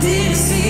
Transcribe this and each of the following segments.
didn't see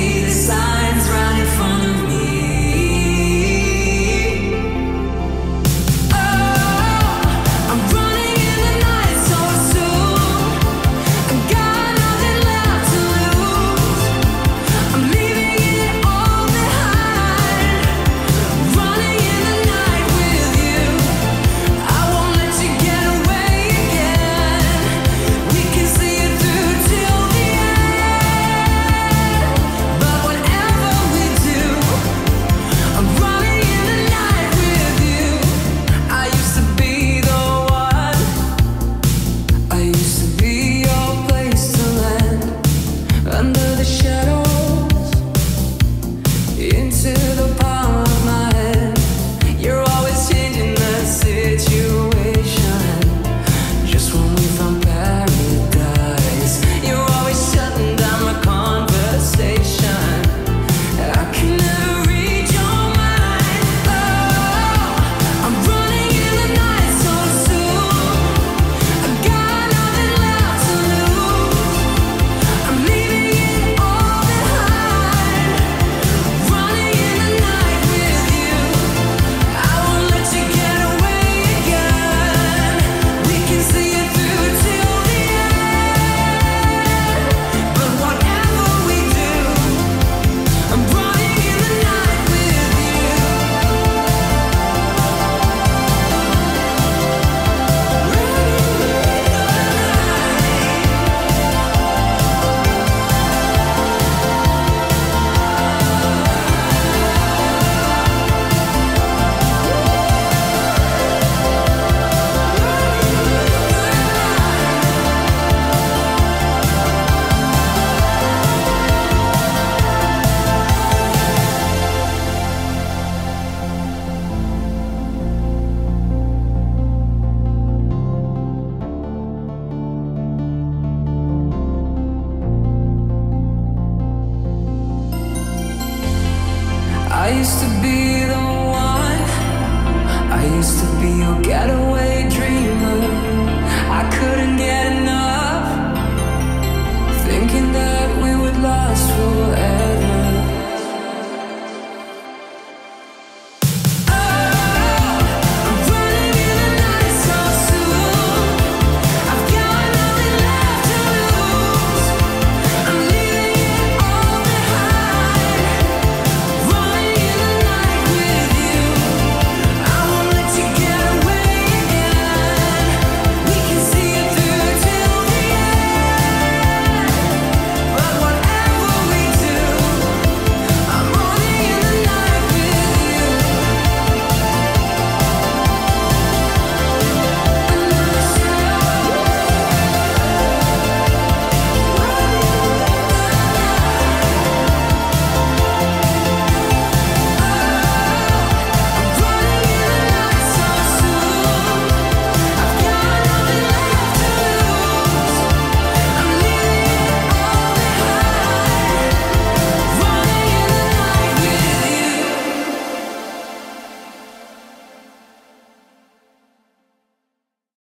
I used to be the one. I used to be your getaway.